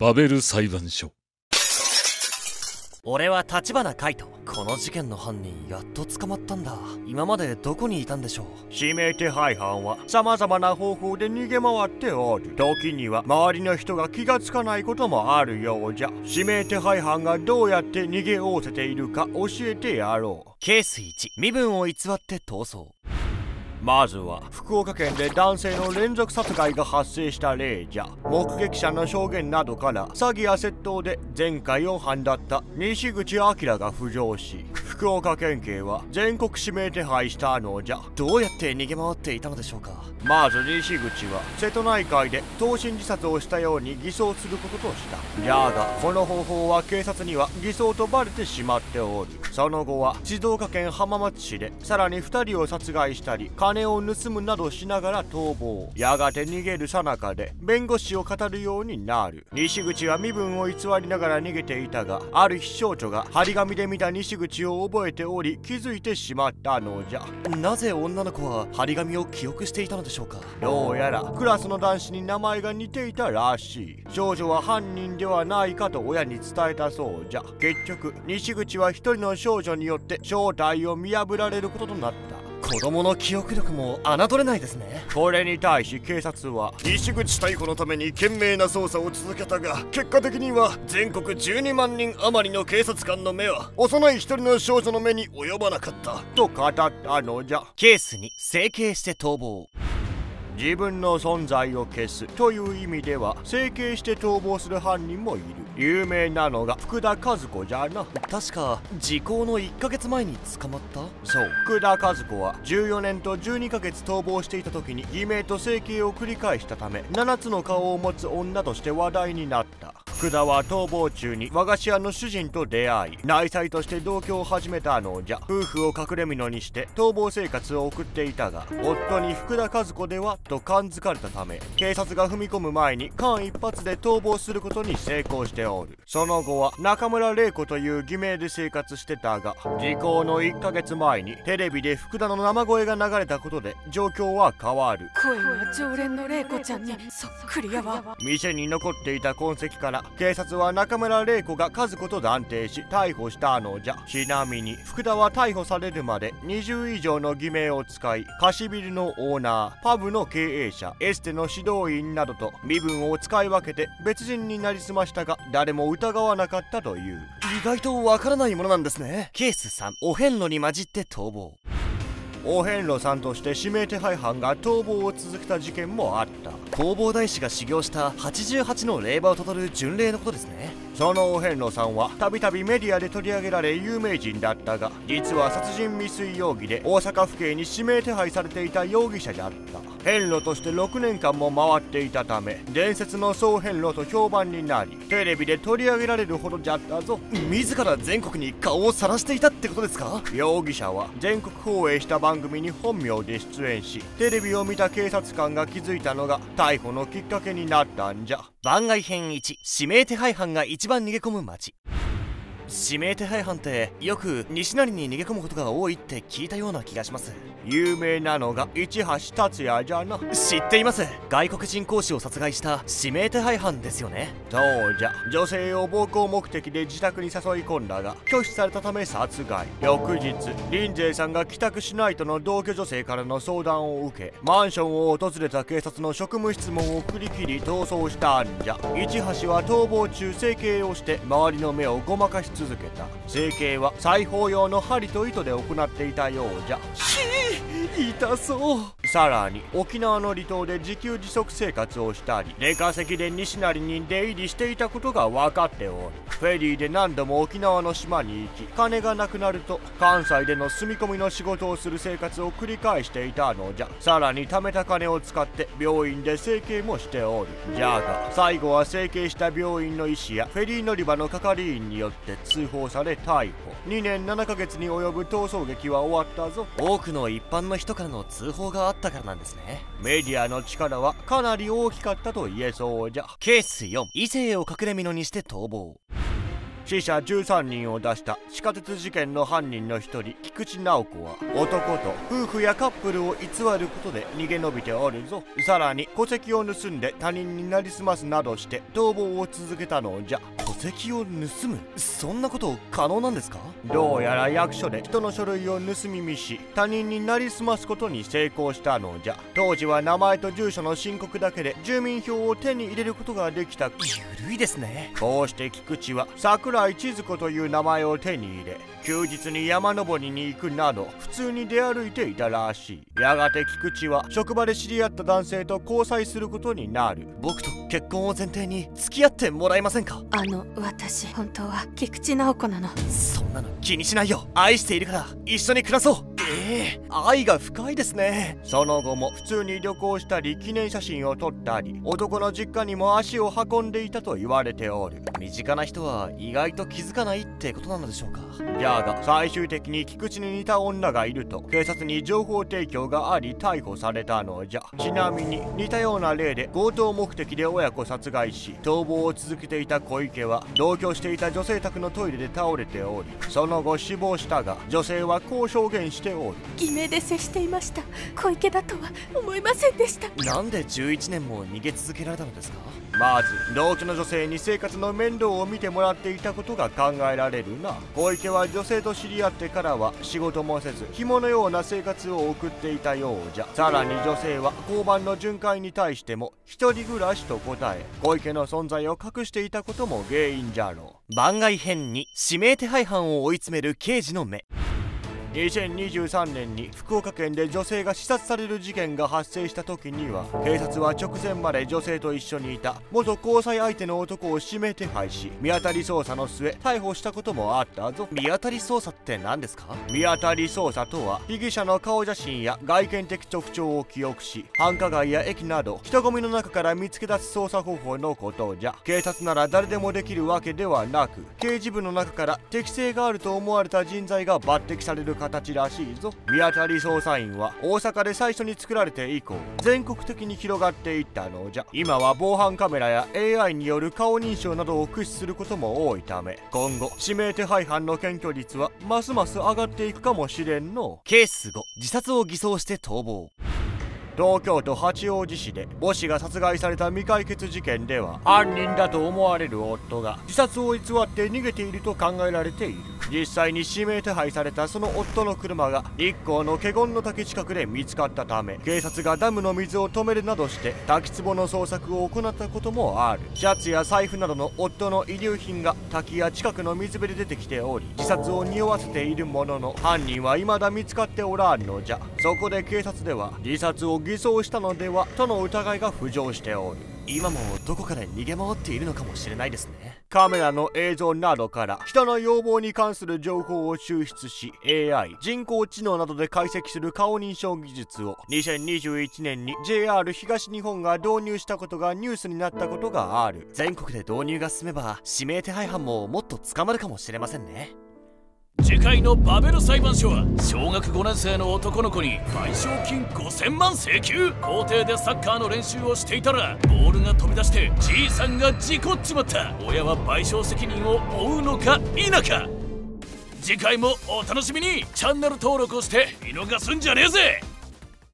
バベル裁判所。俺は立花海斗この事件の犯人やっと捕まったんだ。今までどこにいたんでしょう。指名手配犯は様々な方法で逃げ回っておる。時には周りの人が気がつかないこともあるようじゃ。指名手配犯がどうやって逃げおおせているか教えてやろう。ケース1身分を偽って逃走まずは福岡県で男性の連続殺害が発生した例じゃ目撃者の証言などから詐欺や窃盗で前回を犯だった西口明が浮上し福岡県警は全国指名手配したのじゃどうやって逃げ回っていたのでしょうか。まず西口は瀬戸内海で投身自殺をしたように偽装することとした。じゃがこの方法は警察には偽装とバレてしまっておる。その後は静岡県浜松市でさらに2人を殺害したり金を盗むなどしながら逃亡。やがて逃げるさなかで弁護士を語るようになる。西口は身分を偽りながら逃げていたがある日少女が張り紙で見た西口を覚えており気づいてしまったのじゃ。なぜ女の子は張り紙を記憶していたのでしょうか？どうやらクラスの男子に名前が似ていたらしい。少女は犯人ではないかと親に伝えたそうじゃ。結局西口は一人の少女によって正体を見破られることとなった子供の記憶力も侮れないですね。これに対し警察は西口逮捕のために懸命な捜査を続けたが結果的には全国12万人余りの警察官の目は幼い一人の少女の目に及ばなかった。と語ったのじゃ。ケースに整形して逃亡自分の存在を消すという意味では整形して逃亡する犯人もいる。有名なのが福田和子じゃな。確か時効の1ヶ月前に捕まった？そう。福田和子は14年と12ヶ月逃亡していた時に偽名と整形を繰り返したため7つの顔を持つ女として話題になった福田は逃亡中に和菓子屋の主人と出会い内妻として同居を始めたのじゃ。夫婦を隠れ蓑にして逃亡生活を送っていたが夫に福田和子ではと感づかれたため警察が踏み込む前に間一髪で逃亡することに成功しておる。その後は中村玲子という偽名で生活してたが時効の1ヶ月前にテレビで福田の生声が流れたことで状況は変わる。声は常連の玲子ちゃんにそっくりやわ。店に残っていた痕跡から警察は中村玲子が和子と断定し逮捕したのじゃ。ちなみに福田は逮捕されるまで20以上の偽名を使い貸しビルのオーナーパブの経営者エステの指導員などと身分を使い分けて別人になりすましたが誰も疑わなかったという。意外とわからないものなんですね。ケース3お遍路に混じって逃亡お遍路さんとして指名手配犯が逃亡を続けた事件もあった。弘法大師が修行した88の霊場をたどる巡礼のことですね。そのお遍路さんはたびたびメディアで取り上げられ有名人だったが実は殺人未遂容疑で大阪府警に指名手配されていた容疑者であった遍路として6年間も回っていたため伝説の総遍路と評判になりテレビで取り上げられるほどじゃったぞ。自ら全国に顔を晒していたってことですか？容疑者は全国放映した番組に本名で出演しテレビを見た警察官が気づいたのが逮捕のきっかけになったんじゃ。番外編1指名手配犯が一番逃げ込む街指名手配犯ってよく西成に逃げ込むことが多いって聞いたような気がします。有名なのが市橋達也じゃな。知っています。外国人講師を殺害した指名手配犯ですよね。そうじゃ。女性を暴行目的で自宅に誘い込んだが拒否されたため殺害。翌日林勢さんが帰宅しないとの同居女性からの相談を受けマンションを訪れた警察の職務質問を振り切り逃走したんじゃ。市橋は逃亡中整形をして周りの目をごまかし続けた。整形は裁縫用の針と糸で行っていたようじゃ。痛そう。さらに沖縄の離島で自給自足生活をしたり出稼ぎで西成に出入りしていたことが分かっておりフェリーで何度も沖縄の島に行き金がなくなると関西での住み込みの仕事をする生活を繰り返していたのじゃ。さらに貯めた金を使って病院で整形もしておる。じゃが最後は整形した病院の医師やフェリー乗り場の係員によって通報され逮捕。2年7ヶ月に及ぶ逃走劇は終わったぞ。多くの一般の人からの通報があったからなんですね。メディアの力はかなり大きかったと言えそうじゃ。ケース4異性を隠れ蓑にして逃亡死者13人を出した地下鉄事件の犯人の一人菊池直子は男と夫婦やカップルを偽ることで逃げ延びておるぞ。さらに戸籍を盗んで他人になりすますなどして逃亡を続けたのじゃ。戸籍を盗む？そんなこと可能なんですか？どうやら役所で人の書類を盗み見し他人になりすますことに成功したのじゃ。当時は名前と住所の申告だけで住民票を手に入れることができた。ゆるいですね。こうして菊池は桜井千鶴子という名前を手に入れ休日に山登りに行くなど普通に出歩いていたらしい。やがて菊池は職場で知り合った男性と交際することになる。僕と結婚を前提に付き合ってもらえませんか？あの私本当は菊池直子なの。そんなの気にしないよ。愛しているから一緒に暮らそうええ愛が深いですね。その後も普通に旅行したり記念写真を撮ったり男の実家にも足を運んでいたと言われておる。身近な人は意外と気づかないってことなのでしょうか。じゃが最終的に菊池に似た女がいると警察に情報提供があり逮捕されたのじゃ。ちなみに似たような例で強盗目的で親子殺害し逃亡を続けていた小池は同居していた女性宅のトイレで倒れておりその後死亡したが女性はこう証言しておる偽名で接していました。小池だとは思いませんでした。なんで11年も逃げ続けられたのですか？まず同居の女性に生活の面倒を見てもらっていたことが考えられるな。小池は女性と知り合ってからは仕事もせず紐のような生活を送っていたようじゃ。さらに女性は交番の巡回に対しても一人暮らしと答え小池の存在を隠していたことも原因じゃろう。番外編に指名手配犯を追い詰める刑事の目2023年に福岡県で女性が刺殺される事件が発生した時には警察は直前まで女性と一緒にいた。元交際相手の男を指名手配し見当たり捜査の末逮捕したこともあったぞ。見当たり捜査って何ですか見当たり捜査とは被疑者の顔写真や外見的特徴を記憶し繁華街や駅など人混みの中から見つけ出す捜査方法のことじゃ。警察なら誰でもできるわけではなく刑事部の中から適性があると思われた人材が抜擢される形らしいぞ。見当たり捜査員は大阪で最初に作られて以降全国的に広がっていったのじゃ。今は防犯カメラや AI による顔認証などを駆使することも多いため今後指名手配犯の検挙率はますます上がっていくかもしれんの。ケース5自殺を偽装して逃亡。東京都八王子市で母子が殺害された未解決事件では犯人だと思われる夫が自殺を偽って逃げていると考えられている。実際に指名手配されたその夫の車が日光の華厳の滝近くで見つかったため警察がダムの水を止めるなどして滝壺の捜索を行ったこともある。シャツや財布などの夫の遺留品が滝や近くの水辺で出てきており自殺を匂わせているものの犯人は未だ見つかっておらんのじゃ。そこで警察では自殺を偽装したのではとの疑いが浮上しておる今もどこかで逃げ回っているのかもしれないですね。カメラの映像などから人の要望に関する情報を抽出し AI 人工知能などで解析する顔認証技術を2021年に JR 東日本が導入したことがニュースになったことがある。全国で導入が進めば指名手配犯ももっと捕まるかもしれませんね。次回のバベル裁判所は小学5年生の男の子に賠償金5000万請求。校庭でサッカーの練習をしていたらボールが飛び出してじいさんが事故っちまった。親は賠償責任を負うのか否か。次回もお楽しみに。チャンネル登録をして見逃すんじゃねえぜ。